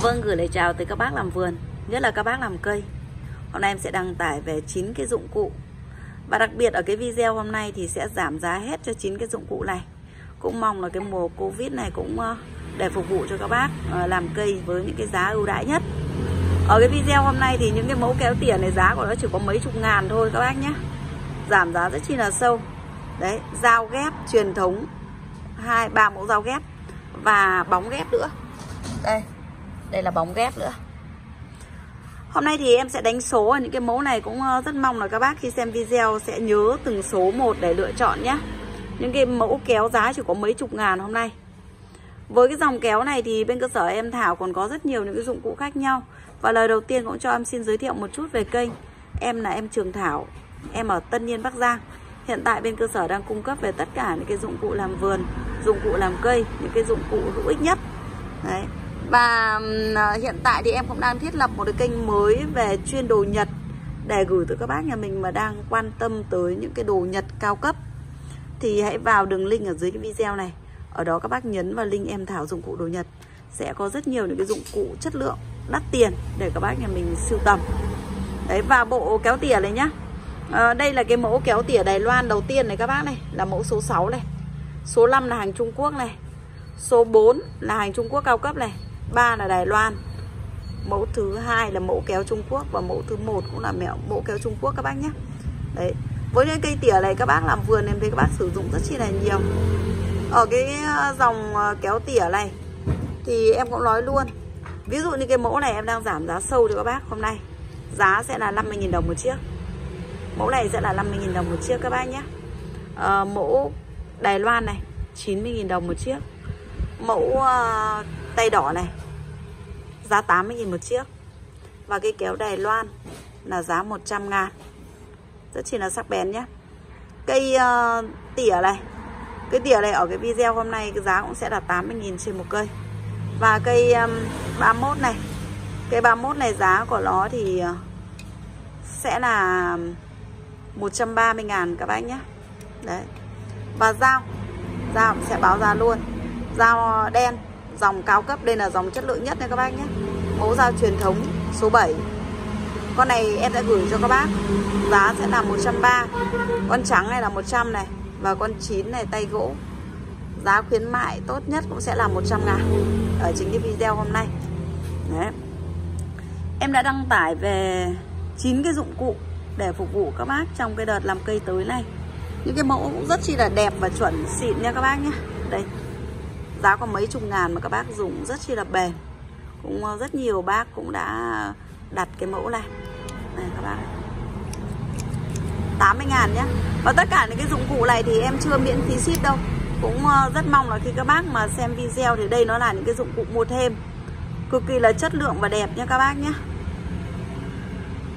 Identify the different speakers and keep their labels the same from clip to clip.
Speaker 1: Vâng, gửi lời chào tới các bác làm vườn, nhất là các bác làm cây. Hôm nay em sẽ đăng tải về 9 cái dụng cụ. Và đặc biệt ở cái video hôm nay thì sẽ giảm giá hết cho 9 cái dụng cụ này. Cũng mong là cái mùa Covid này cũng ờ, để phục vụ cho các bác ờ, làm cây với những cái giá ưu đãi nhất. Ở cái video hôm nay thì những cái mẫu kéo tỉa này giá của nó chỉ có mấy chục ngàn thôi các bác nhé. Giảm giá rất chi là sâu. Đấy, dao ghép truyền thống hai ba mẫu dao ghép và bóng ghép nữa. Đây, đây là bóng ghép nữa. Hôm nay thì em sẽ đánh số ở những cái mẫu này cũng ờ, rất mong là các bác khi xem video sẽ nhớ từng số một để lựa chọn nhé. Những cái mẫu kéo giá chỉ có mấy chục ngàn hôm nay. Với cái dòng kéo này thì bên cơ sở em Thảo còn có rất nhiều những cái dụng cụ khác nhau. Và lời đầu tiên cũng cho em xin giới thiệu một chút về kênh. Em là em Trường Thảo, Em ở Tân Nhiên Bắc Giang. Hiện tại bên cơ sở đang cung cấp về tất cả những cái dụng cụ làm vườn, Dụng cụ làm cây, Những cái dụng cụ hữu ích nhất. Đấy và ờ, hiện tại thì em cũng đang thiết lập một cái kênh mới về chuyên đồ Nhật Để gửi tới các bác nhà mình mà đang quan tâm tới những cái đồ Nhật cao cấp. Thì hãy vào đường link ở dưới cái video này. Ở đó các bác nhấn vào link em Thảo dụng cụ đồ Nhật. Sẽ có rất nhiều những cái dụng cụ chất lượng đắt tiền để các bác nhà mình sưu tầm. Đấy và bộ kéo tỉa này nhá. À, Đây là cái mẫu kéo tỉa Đài Loan đầu tiên này các bác này. Là mẫu số 6 này. Số 5 là hàng Trung Quốc này. Số 4 là hàng Trung Quốc cao cấp này ba là Đài Loan mẫu thứ hai là mẫu kéo Trung Quốc và mẫu thứ một cũng là mẹo mẫu kéo Trung Quốc các bác nhé. Đấy với những cây tỉa này các bác làm vườn em thấy các bác sử dụng rất chi là nhiều. Ở cái ờ, dòng ờ, kéo tỉa này thì em cũng nói luôn ví dụ như cái mẫu này em đang giảm giá sâu cho các bác hôm nay giá sẽ là 50.000 đồng một chiếc. Mẫu này sẽ là 50.000 đồng một chiếc các bác nhé. À, mẫu Đài Loan này 90.000 đồng một chiếc. Mẫu uh, tay đỏ này giá 80.000 một chiếc. Và cái kéo Đài Loan là giá 100 ngàn. Rất chỉ là sắc bén nhé cây uh, tỉa này. Cái tỉa này ở cái video hôm nay cái giá cũng sẽ là 80.000 trên một cây. Và cây um, 31 này. Cây 31 này giá của nó thì uh, sẽ là 130 ngàn các bác nhé đấy. Và dao. Dao sẽ báo giá luôn. Dao đen dòng cao cấp, đây là dòng chất lượng nhất nha các bác nhé. Mẫu dao truyền thống số 7 con này em sẽ gửi cho các bác. Giá sẽ là 130 con trắng này là 100 này và con chín này tay gỗ. Giá khuyến mại tốt nhất cũng sẽ là 100 ngàn ở chính cái video hôm nay. Đấy. em đã đăng tải về 9 cái dụng cụ để phục vụ các bác trong cái đợt làm cây tới này. Những cái mẫu cũng rất chi là đẹp và chuẩn xịn nha các bác nhé. Đây giá có mấy chục ngàn mà các bác dùng rất chi là bền. Cũng ờ, rất nhiều bác cũng đã đặt cái mẫu này. Này các bác 80 ngàn nhé và tất cả những cái dụng cụ này thì em chưa miễn phí ship đâu. Cũng ờ, rất mong là khi các bác mà xem video thì đây nó là những cái dụng cụ mua thêm. Cực kỳ là chất lượng và đẹp nha các bác nhé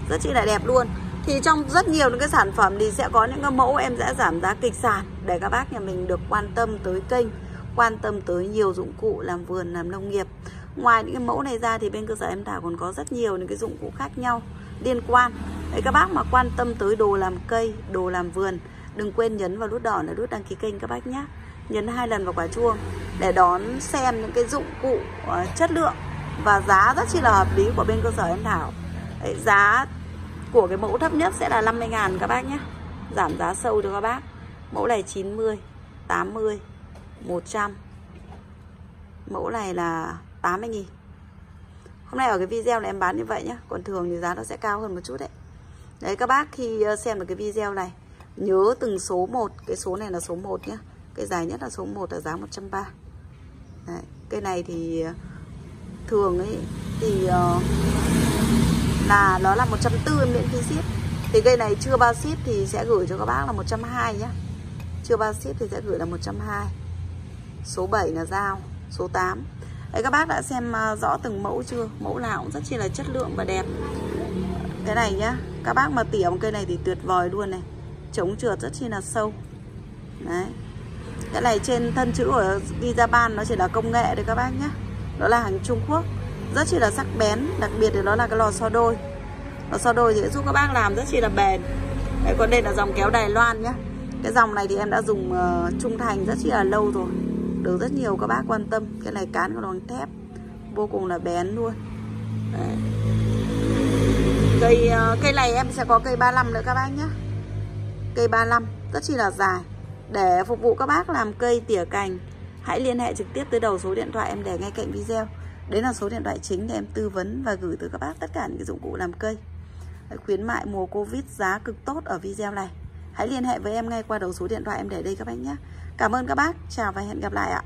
Speaker 1: rất chi là đẹp luôn. Thì trong rất nhiều những cái sản phẩm thì sẽ có những cái mẫu em sẽ giảm giá kịch sàn để các bác nhà mình được quan tâm tới kênh quan tâm tới nhiều dụng cụ làm vườn làm nông nghiệp. Ngoài những cái mẫu này ra thì bên cơ sở em Thảo còn có rất nhiều những cái dụng cụ khác nhau liên quan. Đấy, các bác mà quan tâm tới đồ làm cây đồ làm vườn đừng quên nhấn vào nút đỏ là nút đăng ký kênh các bác nhé. Nhấn hai lần vào quả chuông để đón xem những cái dụng cụ uh, chất lượng và giá rất chi là hợp lý của bên cơ sở em Thảo. Đấy, giá của cái mẫu thấp nhất sẽ là 50 ngàn các bác nhé. Giảm giá sâu cho các bác. Mẫu này 90 80 100 Mẫu này là 80 nghìn. Hôm nay ở cái video này em bán như vậy nhé Còn thường thì giá nó sẽ cao hơn một chút đấy. Đấy các bác khi ờ, xem được cái video này Nhớ từng số 1 Cái số này là số 1 nhé Cái dài nhất là số 1 là giá 130 đấy, Cái này thì ờ, Thường ấy Thì uh, Là nó là 140 miễn phí ship. Thì cây này chưa bao ship thì sẽ gửi cho các bác là 120 nhé Chưa bao ship thì sẽ gửi là 120 Số 7 là dao Số 8 Đấy các bác đã xem ờ, rõ từng mẫu chưa? Mẫu nào cũng rất chi là chất lượng và đẹp. Cái này nhá Các bác mà tỉa một cây này thì tuyệt vời luôn này. Chống trượt rất chi là sâu. Đấy. Cái này trên thân chữ của Gizaban Nó chỉ là công nghệ đấy các bác nhá. Đó là hàng Trung Quốc. Rất chi là sắc bén Đặc biệt thì nó là cái lò xo đôi. Lò xo đôi thì giúp các bác làm rất chi là bền. Đấy còn đây là dòng kéo Đài Loan nhá. Cái dòng này thì em đã dùng uh, trung thành rất chi là lâu rồi được rất nhiều, các bác quan tâm. Cái này cán của bằng thép, vô cùng là bén luôn. Đấy. cây ờ, cây này em sẽ có cây 35 nữa các bác nhé. Cây 35 rất chi là dài. Để phục vụ các bác làm cây, tỉa cành, hãy liên hệ trực tiếp tới đầu số điện thoại em để ngay cạnh video. Đấy là số điện thoại chính để em tư vấn và gửi tới các bác tất cả những dụng cụ làm cây. Khuyến mại mùa covid giá cực tốt ở video này hãy liên hệ với em ngay qua đầu số điện thoại em để đây các bác nhé. Cảm ơn các bác. Chào và hẹn gặp lại ạ.